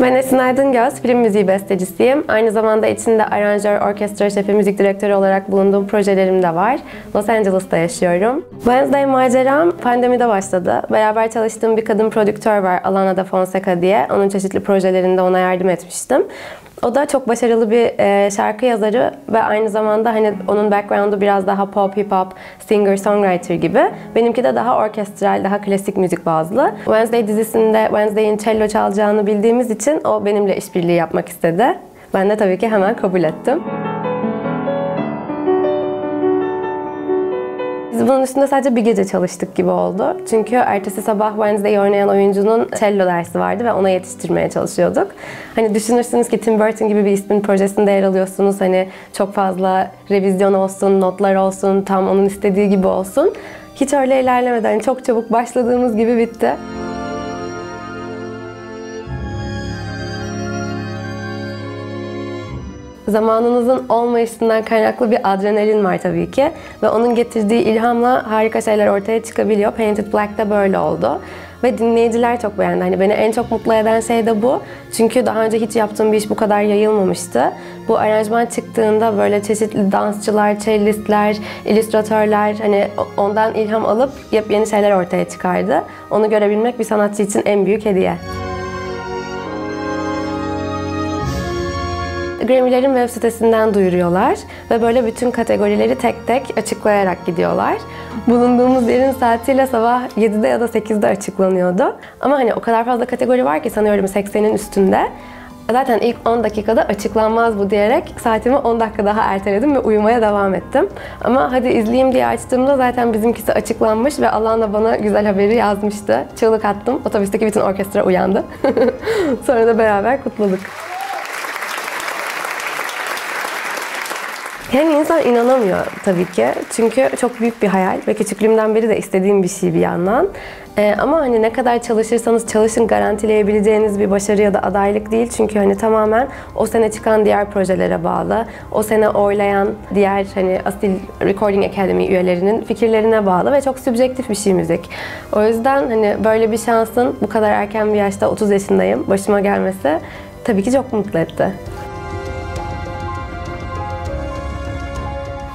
Ben Esin Aydıngöz, film müziği bestecisiyim. Aynı zamanda içinde aranjör, orkestra şefi, müzik direktörü olarak bulunduğum projelerim de var. Los Angeles'ta yaşıyorum. Wednesday maceram pandemide başladı. Beraber çalıştığım bir kadın prodüktör var, Alana da Fonseca diye. Onun çeşitli projelerinde ona yardım etmiştim. O da çok başarılı bir e, şarkı yazarı ve aynı zamanda hani onun background'u biraz daha pop, hip hop, singer, songwriter gibi. Benimki de daha orkestral, daha klasik müzik bazlı. Wednesday dizisinde Wednesday'in cello çalacağını bildiğimiz için o benimle işbirliği yapmak istedi. Ben de tabii ki hemen kabul ettim. Biz bunun üstünde sadece bir gece çalıştık gibi oldu. Çünkü ertesi sabah Wednesday oynayan oyuncunun cello dersi vardı ve ona yetiştirmeye çalışıyorduk. Hani düşünürsünüz ki Tim Burton gibi bir ismin projesinde yer alıyorsunuz. Hani çok fazla revizyon olsun, notlar olsun, tam onun istediği gibi olsun. Hiç öyle ilerlemeden çok çabuk başladığımız gibi bitti. Zamanınızın olmayışından kaynaklı bir adrenalin var tabii ki. Ve onun getirdiği ilhamla harika şeyler ortaya çıkabiliyor. Painted Black da böyle oldu. Ve dinleyiciler çok beğendi. Hani beni en çok mutlu eden şey de bu. Çünkü daha önce hiç yaptığım bir iş bu kadar yayılmamıştı. Bu aranjman çıktığında böyle çeşitli dansçılar, cellistler, illüstratörler hani ondan ilham alıp yeni şeyler ortaya çıkardı. Onu görebilmek bir sanatçı için en büyük hediye. Grammy'lerin web sitesinden duyuruyorlar ve böyle bütün kategorileri tek tek açıklayarak gidiyorlar. Bulunduğumuz yerin saatiyle sabah 7'de ya da 8'de açıklanıyordu. Ama hani o kadar fazla kategori var ki sanıyorum 80'in üstünde. Zaten ilk 10 dakikada açıklanmaz bu diyerek saatimi 10 dakika daha erteledim ve uyumaya devam ettim. Ama hadi izleyeyim diye açtığımda zaten bizimkisi açıklanmış ve Alan da bana güzel haberi yazmıştı. Çığlık attım. Otobüsteki bütün orkestra uyandı. Sonra da beraber kutladık. Yani insan inanamıyor tabii ki. Çünkü çok büyük bir hayal ve küçüklüğümden beri de istediğim bir şey bir yandan. Ee, ama hani ne kadar çalışırsanız çalışın garantileyebileceğiniz bir başarı ya da adaylık değil. Çünkü hani tamamen o sene çıkan diğer projelere bağlı. O sene oylayan diğer hani asil Recording Academy üyelerinin fikirlerine bağlı ve çok sübjektif bir şey müzik. O yüzden hani böyle bir şansın bu kadar erken bir yaşta 30 yaşındayım başıma gelmesi tabii ki çok mutlu etti.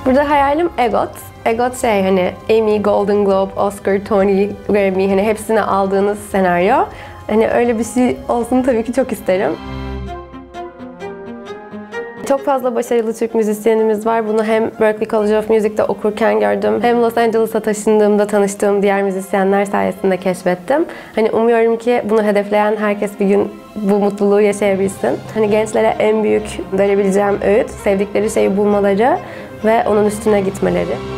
Burada hayalim EGOT. EGOT şey hani Emmy, Golden Globe, Oscar, Tony, Grammy hani hepsini aldığınız senaryo. Hani öyle bir şey olsun tabii ki çok isterim. Çok fazla başarılı Türk müzisyenimiz var. Bunu hem Berklee College of Music'te okurken gördüm. Hem Los Angeles'a taşındığımda tanıştığım diğer müzisyenler sayesinde keşfettim. Hani umuyorum ki bunu hedefleyen herkes bir gün bu mutluluğu yaşayabilsin. Hani gençlere en büyük verebileceğim öğüt sevdikleri şeyi bulmaları ve onun üstüne gitmeleri.